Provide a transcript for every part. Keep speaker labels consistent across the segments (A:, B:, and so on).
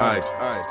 A: Aye, aye.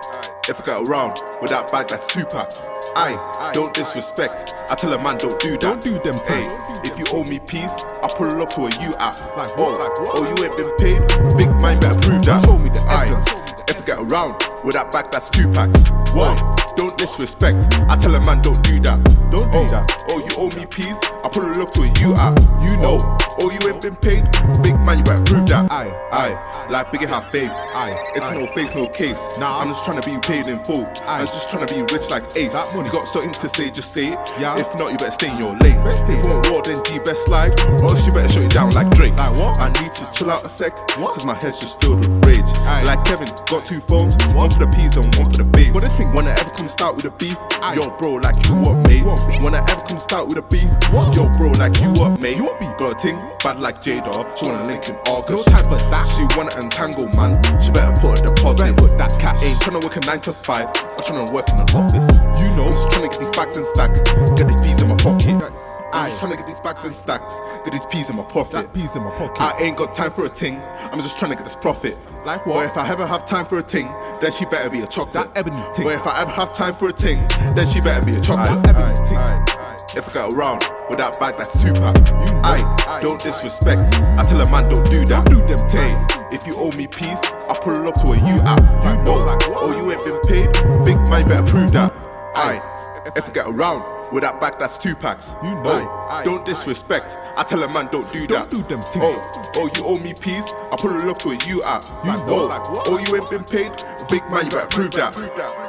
A: If I get around with that bag, that's two packs. Aye, don't disrespect. I tell a man don't do that.
B: Don't do them
A: Hey,
B: things.
A: if you owe me peace, I pull it up to a you app.
B: Like
A: oh.
B: Like what?
A: oh, you ain't been paid. Big mind better prove that.
B: Show me the evidence.
A: if I get around with that bag, that's two packs. Whoa, don't disrespect. I tell a man don't do that.
B: Don't do
A: oh,
B: that.
A: Oh, you owe me peace. I pull it up to a you app. You know. Oh, Oh, you ain't been paid. Big man, you better prove that.
B: Aye.
A: Aye, like bigger have faith.
B: Aye.
A: It's
B: Aye.
A: no face, no case.
B: Nah.
A: I'm just trying to be paid in full.
B: Aye.
A: I'm just trying to be rich like Ace.
B: That money.
A: You got something to say, just say it.
B: Yeah.
A: If not, you better stay in your lane.
B: Better stay
A: if
B: in
A: you want war, then G best slide. Or else you better shut it down like Drake.
B: Like what?
A: I need to chill out a sec.
B: What?
A: Cause my head's just filled with rage.
B: Aye.
A: Like Kevin, got two phones. One for the peas and one for the babes.
B: What the thing?
A: Start with a beef, yo bro, like you what mate? When I ever come start with a beef, yo bro, like you what mate?
B: You beef?
A: Got a ting, bad like Jada. She wanna link in August.
B: No time for that.
A: She wanna entangle, man. She better put a deposit.
B: Better put that cash.
A: Ain't tryna work a 9 to 5. I'm tryna work in an office.
B: You know.
A: Just tryna get these bags in stack. Get these peas in my pocket. I'm mm.
B: Aye.
A: just tryna get these bags in stacks. Get these peas in my profit.
B: That piece in my pocket.
A: I ain't got time for a ting. I'm just trying to get this profit.
B: Like
A: But
B: what?
A: if I ever have time for a ting, then she better be a chocolate.
B: That ebony ting.
A: But if I ever have time for a ting, then she better be a chocolate.
B: That ebony ting.
A: If I get around with that bag, that's two packs.
B: You know.
A: Aye,
B: Aye.
A: don't disrespect. I tell a man don't do that.
B: Don't them things.
A: if you owe me peace, I pull it up to a you app.
B: You know. Like
A: oh, you ain't been paid. Big man, better prove that. I if I get around with that bag, that's two packs.
B: You oh, know.
A: Aye, don't disrespect. I tell a man don't do
B: Don't
A: that.
B: do them oh, things.
A: Oh, oh, you owe me peace. I pull it up to a you app.
B: You know.
A: oh,
B: Like
A: oh, you ain't been paid. Big man, you better prove that.